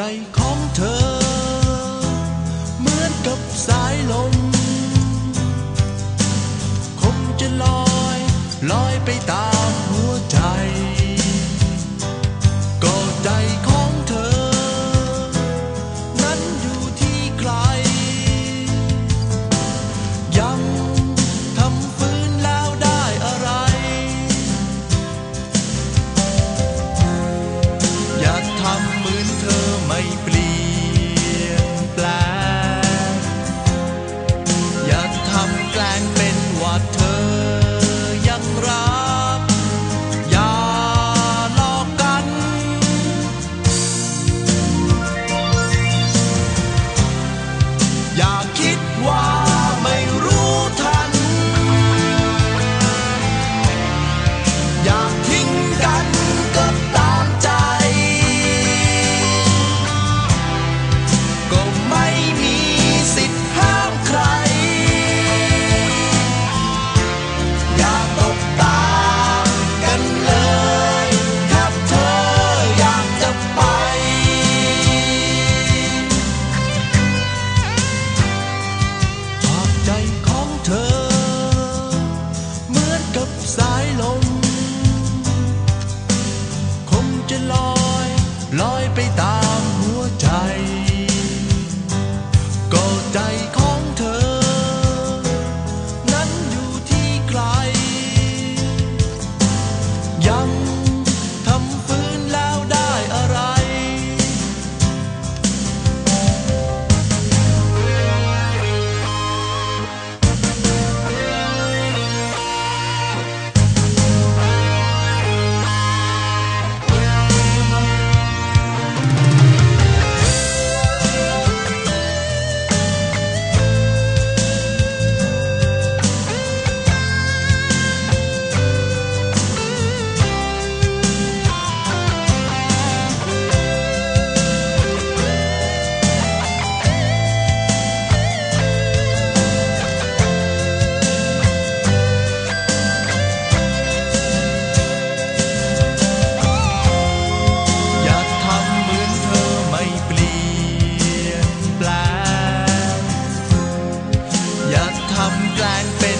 ใจของเธอ เหมือนกับสายลม คงจะลอย ลอยไปตาม твои плечи. blind.